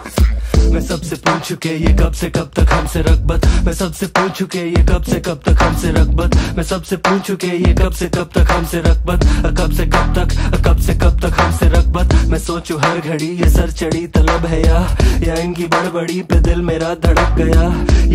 मैं सबसे पूछ चुके ये कब से कब तक हमसे रगबत मैं सबसे पूछ चुके ये कब से कब तक हमसे रगबत मैं सबसे पूछ चुके ये कब से कब तक हमसे रगबत कब से कब तक कब से कब तक हमसे रगबत मैं सोचू हर घड़ी ये सर चढ़ी तलब है या या इनकी बड़बड़ी पे दिल मेरा धड़क गया। ये